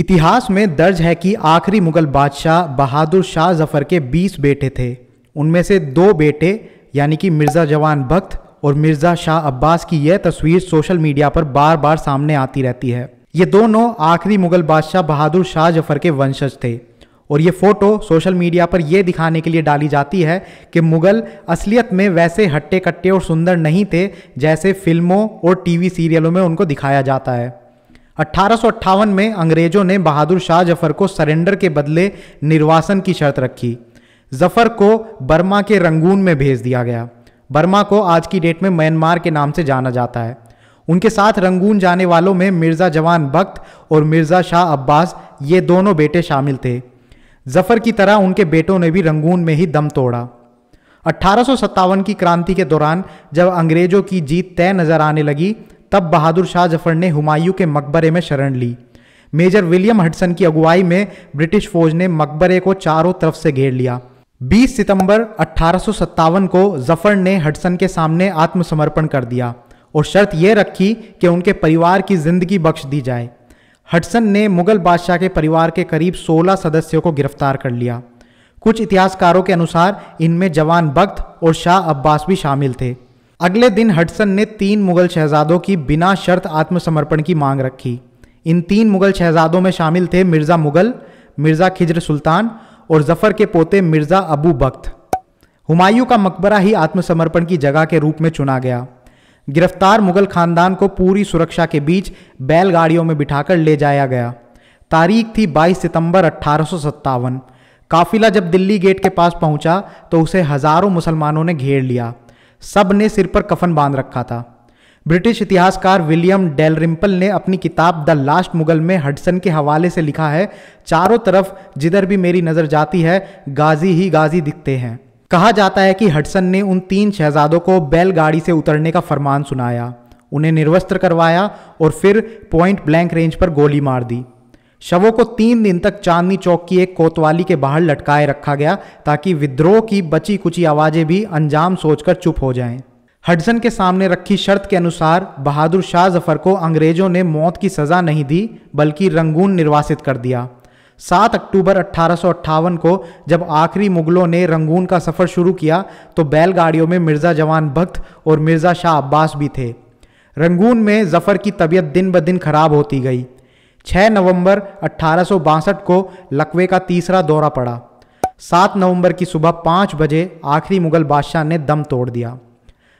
इतिहास में दर्ज है कि आखिरी मुगल बादशाह बहादुर शाह ज़फ़र के 20 बेटे थे। उनमें से दो बेटे, यानी कि मिर्ज़ा जवान बख्त और मिर्ज़ा शाह अब्बास की यह तस्वीर सोशल मीडिया पर बार बार सामने आती रहती है। ये दोनों आखिरी मुगल बादशाह बहादुर शाह ज़फ़र के वंशज थे और ये फ़ोटो सोशल मीडिया पर यह दिखाने के लिए डाली जाती है कि मुगल असलियत में वैसे हट्टे कट्टे और सुंदर नहीं थे जैसे फ़िल्मों और टीवी सीरियलों में उनको दिखाया जाता है। अट्ठारह में अंग्रेज़ों ने बहादुर शाह ज़फ़र को सरेंडर के बदले निर्वासन की शर्त रखी। ज़फ़र को बर्मा के रंगून में भेज दिया गया। बर्मा को आज की डेट में म्यांमार के नाम से जाना जाता है। उनके साथ रंगून जाने वालों में मिर्ज़ा जवान बख्त और मिर्ज़ा शाह अब्बास, ये दोनों बेटे शामिल थे। ज़फ़र की तरह उनके बेटों ने भी रंगून में ही दम तोड़ा। अट्ठारह की क्रांति के दौरान जब अंग्रेज़ों की जीत तय नज़र आने लगी तब बहादुर शाह ज़फ़र ने हुमायूं के मकबरे में शरण ली। मेजर विलियम हडसन की अगुवाई में ब्रिटिश फौज ने मकबरे को चारों तरफ़ से घेर लिया। 20 सितंबर अट्ठारह को ज़फ़र ने हडसन के सामने आत्मसमर्पण कर दिया और शर्त यह रखी कि उनके परिवार की ज़िंदगी बख्श दी जाए। हडसन ने मुगल बादशाह के परिवार के करीब 16 सदस्यों को गिरफ़्तार कर लिया। कुछ इतिहासकारों के अनुसार इनमें जवान बख्त और शाह अब्बास भी शामिल थे। अगले दिन हडसन ने तीन मुगल शहजादों की बिना शर्त आत्मसमर्पण की मांग रखी। इन तीन मुगल शहजादों में शामिल थे मिर्ज़ा मुगल, मिर्ज़ा खिजर सुल्तान और जफ़र के पोते मिर्ज़ा अबू बख्त। हुमायूं का मकबरा ही आत्मसमर्पण की जगह के रूप में चुना गया। गिरफ़्तार मुगल खानदान को पूरी सुरक्षा के बीच बैलगाड़ियों में बिठाकर ले जाया गया। तारीख थी 22 सितंबर अट्ठारह काफिला जब दिल्ली गेट के पास पहुँचा तो उसे हज़ारों मुसलमानों ने घेर लिया। सबने सिर पर कफन बाँध रखा था। ब्रिटिश इतिहासकार विलियम डेलरिम्पल ने अपनी किताब द लास्ट मुगल में हडसन के हवाले से लिखा है, चारों तरफ़ जिधर भी मेरी नज़र जाती है, गाजी ही गाजी दिखते हैं। कहा जाता है कि हडसन ने उन तीन शहजादों को बैलगाड़ी से उतरने का फरमान सुनाया। उन्हें निर्वस्त्र करवाया और फिर पॉइंट ब्लैंक रेंज पर गोली मार दी। शवों को तीन दिन तक चांदनी चौक की एक कोतवाली के बाहर लटकाए रखा गया ताकि विद्रोह की बची कुची आवाज़ें भी अंजाम सोचकर चुप हो जाएँ। हडसन के सामने रखी शर्त के अनुसार बहादुर शाह ज़फ़र को अंग्रेज़ों ने मौत की सजा नहीं दी, बल्कि रंगून निर्वासित कर दिया। सात अक्टूबर अट्ठारह को जब आखिरी मुगलों ने रंगून का सफ़र शुरू किया तो बैलगाड़ियों में मिर्ज़ा जवान भक्त और मिर्ज़ा शाह अब्बास भी थे। रंगून में जफ़र की तबीयत दिन ब दिन खराब होती गई। 6 नवंबर अट्ठारह को लकवे का तीसरा दौरा पड़ा। 7 नवंबर की सुबह पाँच बजे आखिरी मुगल बादशाह ने दम तोड़ दिया।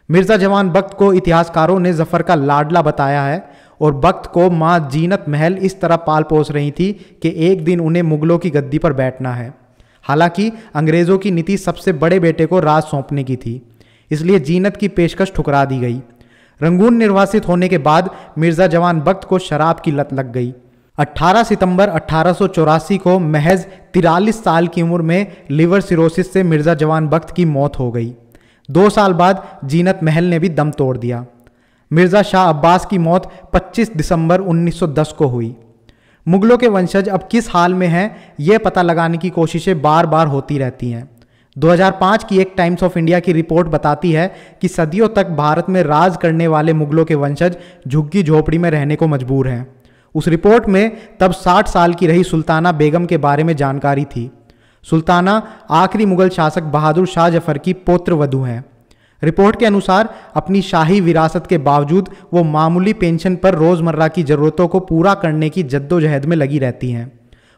मिर्ज़ा जवान बख्त को इतिहासकारों ने जफ़र का लाडला बताया है और बख्त को माँ जीनत महल इस तरह पाल पोस रही थी कि एक दिन उन्हें मुगलों की गद्दी पर बैठना है। हालाँकि अंग्रेज़ों की नीति सबसे बड़े बेटे को राज सौंपने की थी, इसलिए जीनत की पेशकश ठुकरा दी गई। रंगून निर्वासित होने के बाद मिर्ज़ा जवान बख्त को शराब की लत लग गई। 18 सितंबर अट्ठारह को महज तिरालीस साल की उम्र में लिवर सिरोसिस से मिर्ज़ा जवान बख्त की मौत हो गई। दो साल बाद जीनत महल ने भी दम तोड़ दिया। मिर्ज़ा शाह अब्बास की मौत 25 दिसंबर 1910 को हुई। मुगलों के वंशज अब किस हाल में हैं, यह पता लगाने की कोशिशें बार बार होती रहती हैं। 2005 की एक टाइम्स ऑफ़ इंडिया की रिपोर्ट बताती है कि सदियों तक भारत में राज करने वाले मुगलों के वंशज झुग्गी झोपड़ी में रहने को मजबूर हैं। उस रिपोर्ट में तब 60 साल की रही सुल्ताना बेगम के बारे में जानकारी थी। सुल्ताना आखिरी मुगल शासक बहादुर शाह ज़फ़र की पौत्र वधु हैं। रिपोर्ट के अनुसार अपनी शाही विरासत के बावजूद वो मामूली पेंशन पर रोज़मर्रा की ज़रूरतों को पूरा करने की जद्दोजहद में लगी रहती हैं।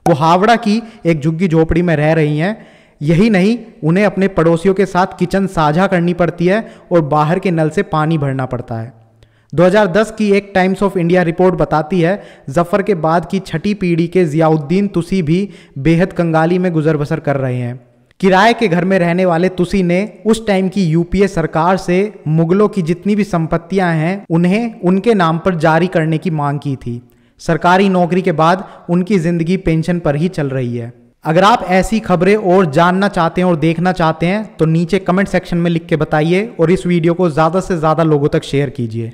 वो हावड़ा की एक झुग्गी झोपड़ी में रह रही हैं। यही नहीं, उन्हें अपने पड़ोसियों के साथ किचन साझा करनी पड़ती है और बाहर के नल से पानी भरना पड़ता है। 2010 की एक टाइम्स ऑफ़ इंडिया रिपोर्ट बताती है, जफ़र के बाद की छठी पीढ़ी के जियाउद्दीन तुसी भी बेहद कंगाली में गुजर बसर कर रहे हैं। किराए के घर में रहने वाले तुसी ने उस टाइम की यूपीए सरकार से मुगलों की जितनी भी संपत्तियाँ हैं, उन्हें उनके नाम पर जारी करने की मांग की थी। सरकारी नौकरी के बाद उनकी ज़िंदगी पेंशन पर ही चल रही है। अगर आप ऐसी खबरें और जानना चाहते हैं और देखना चाहते हैं तो नीचे कमेंट सेक्शन में लिख के बताइए और इस वीडियो को ज़्यादा से ज़्यादा लोगों तक शेयर कीजिए।